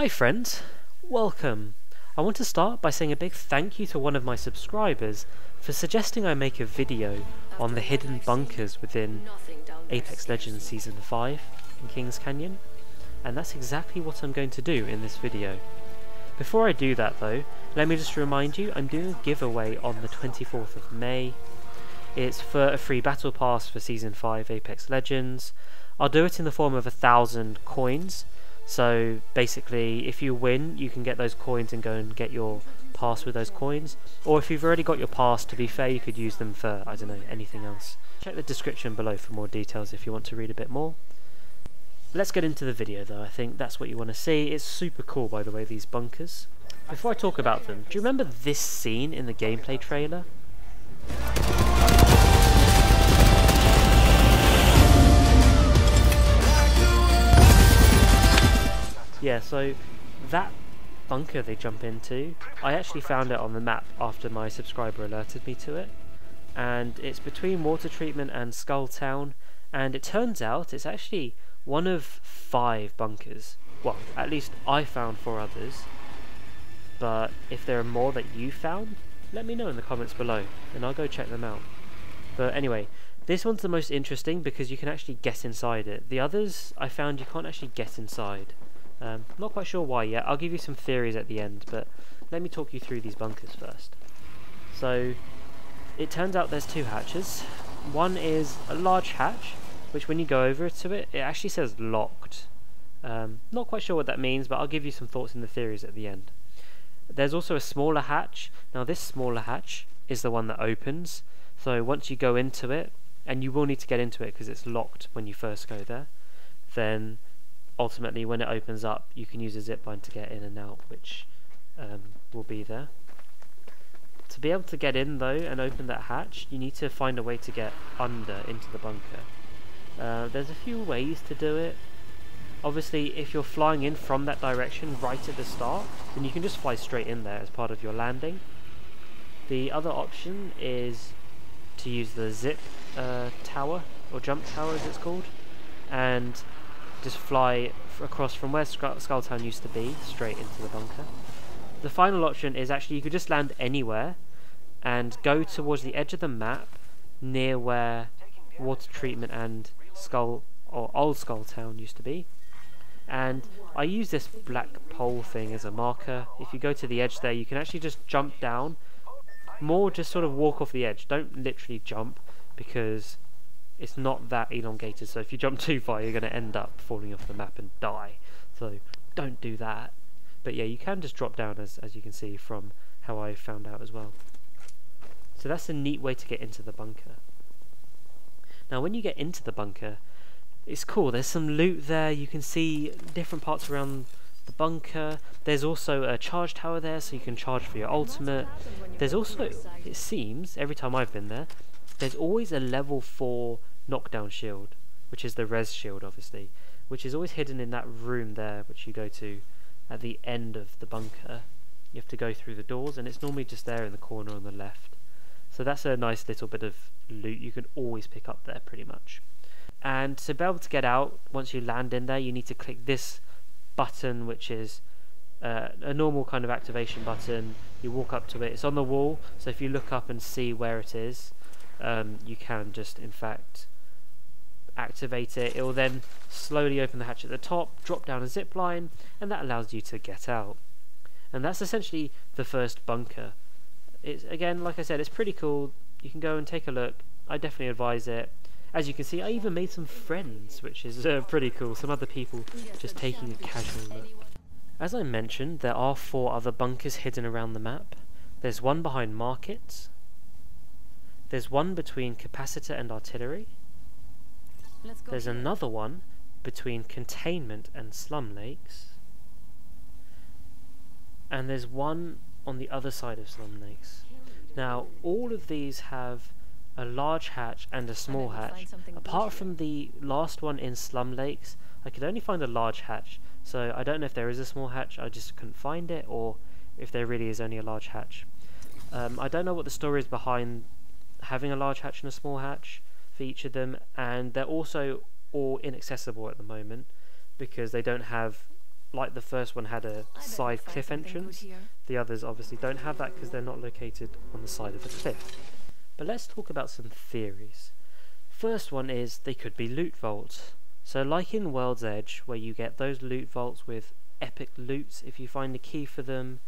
Hi friends, welcome. I want to start by saying a big thank you to one of my subscribers for suggesting I make a video on the hidden bunkers within Apex Legends Season 5 in Kings Canyon, and that's exactly what I'm going to do in this video. Before I do that though, let me just remind you I'm doing a giveaway on the 24th of May. It's for a free battle pass for Season 5 Apex Legends. I'll do it in the form of a thousand coins, so basically, if you win, you can get those coins and go and get your pass with those coins. Or if you've already got your pass, to be fair, you could use them for, I don't know, anything else. Check the description below for more details if you want to read a bit more. Let's get into the video though, I think that's what you want to see. It's super cool by the way, these bunkers. Before I talk about them, do you remember this scene in the gameplay trailer? Yeah, so that bunker they jump into, I actually found it on the map after my subscriber alerted me to it. And it's between water treatment and Skull Town, and it turns out it's actually one of five bunkers. Well, at least I found four others. But if there are more that you found, let me know in the comments below, and I'll go check them out. But anyway, this one's the most interesting because you can actually get inside it. The others, I found you can't actually get inside. Um, not quite sure why yet. I'll give you some theories at the end, but let me talk you through these bunkers first. So, it turns out there's two hatches. One is a large hatch, which when you go over to it, it actually says locked. Um, not quite sure what that means, but I'll give you some thoughts in the theories at the end. There's also a smaller hatch. Now this smaller hatch is the one that opens. So once you go into it, and you will need to get into it because it's locked when you first go there, then ultimately when it opens up you can use a zip line to get in and out which um, will be there. To be able to get in though and open that hatch you need to find a way to get under into the bunker. Uh, there's a few ways to do it. Obviously if you're flying in from that direction right at the start then you can just fly straight in there as part of your landing. The other option is to use the zip uh, tower or jump tower as it's called and just fly across from where Skulltown used to be, straight into the bunker. The final option is actually you could just land anywhere and go towards the edge of the map near where water treatment and Skull or Old Skulltown used to be. And I use this black pole thing as a marker. If you go to the edge there, you can actually just jump down. More just sort of walk off the edge. Don't literally jump because it's not that elongated so if you jump too far you're going to end up falling off the map and die. So don't do that. But yeah you can just drop down as, as you can see from how I found out as well. So that's a neat way to get into the bunker. Now when you get into the bunker it's cool. There's some loot there. You can see different parts around the bunker there's also a charge tower there so you can charge for your ultimate there's also it seems every time I've been there there's always a level 4 knockdown shield, which is the res shield, obviously, which is always hidden in that room there, which you go to at the end of the bunker. You have to go through the doors, and it's normally just there in the corner on the left. So that's a nice little bit of loot you can always pick up there, pretty much. And to be able to get out, once you land in there, you need to click this button, which is uh, a normal kind of activation button. You walk up to it, it's on the wall, so if you look up and see where it is, um, you can just in fact activate it. It will then slowly open the hatch at the top, drop down a zip line, and that allows you to get out. And that's essentially the first bunker. It's again, like I said, it's pretty cool. You can go and take a look. I definitely advise it. As you can see, I even made some friends, which is uh, pretty cool. Some other people just taking a casual look. As I mentioned, there are four other bunkers hidden around the map. There's one behind markets, there's one between capacitor and artillery. There's another one between containment and slum lakes. And there's one on the other side of slum lakes. Now, all of these have a large hatch and a small hatch. Apart from the last one in Slum Lakes, I could only find a large hatch. So I don't know if there is a small hatch, I just couldn't find it, or if there really is only a large hatch. Um, I don't know what the story is behind having a large hatch and a small hatch for each of them, and they're also all inaccessible at the moment because they don't have like the first one had a side cliff entrance, the others obviously don't have that because they're not located on the side of a cliff. But let's talk about some theories. First one is they could be loot vaults. So like in World's Edge, where you get those loot vaults with epic loots, if you find a key for them,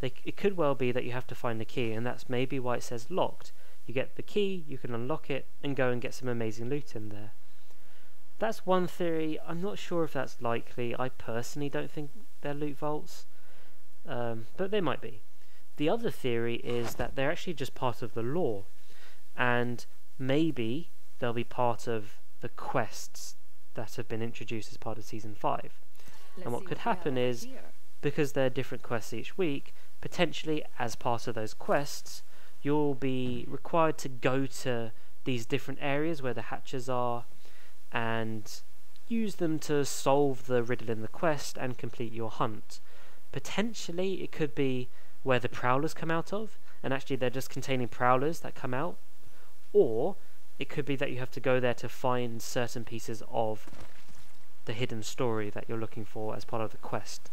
they, it could well be that you have to find the key, and that's maybe why it says locked. You get the key, you can unlock it, and go and get some amazing loot in there. That's one theory. I'm not sure if that's likely. I personally don't think they're loot vaults, um, but they might be. The other theory is that they're actually just part of the lore, and maybe they'll be part of the quests that have been introduced as part of season 5. Let's and what could happen is, because they're different quests each week, potentially as part of those quests, you'll be required to go to these different areas where the hatches are and use them to solve the riddle in the quest and complete your hunt. Potentially, it could be where the prowlers come out of, and actually they're just containing prowlers that come out, or it could be that you have to go there to find certain pieces of the hidden story that you're looking for as part of the quest.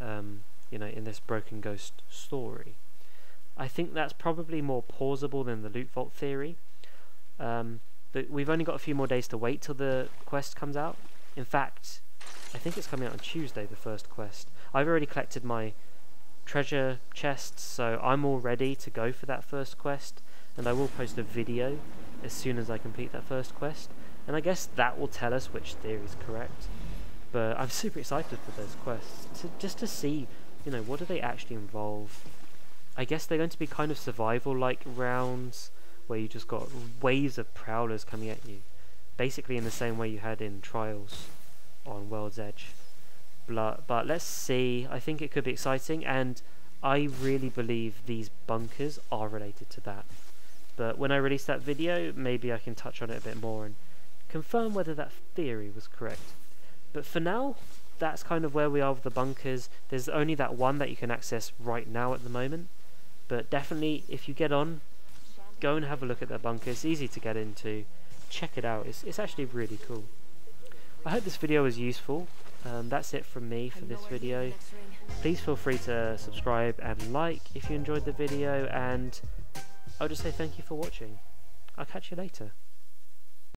Um, you know, in this Broken Ghost story. I think that's probably more plausible than the loot vault theory. Um, but we've only got a few more days to wait till the quest comes out. In fact, I think it's coming out on Tuesday, the first quest. I've already collected my treasure chests, so I'm all ready to go for that first quest, and I will post a video as soon as I complete that first quest. And I guess that will tell us which theory is correct. But I'm super excited for those quests, to, just to see, you know, what do they actually involve. I guess they're going to be kind of survival-like rounds, where you just got waves of prowlers coming at you. Basically in the same way you had in Trials on World's Edge. But, but let's see, I think it could be exciting, and I really believe these bunkers are related to that. But when I release that video, maybe I can touch on it a bit more and confirm whether that theory was correct. But for now, that's kind of where we are with the bunkers. There's only that one that you can access right now at the moment. But definitely, if you get on, go and have a look at that bunker. It's easy to get into. Check it out. It's, it's actually really cool. I hope this video was useful. Um, that's it from me for this video. Please feel free to subscribe and like if you enjoyed the video and I'll just say thank you for watching. I'll catch you later.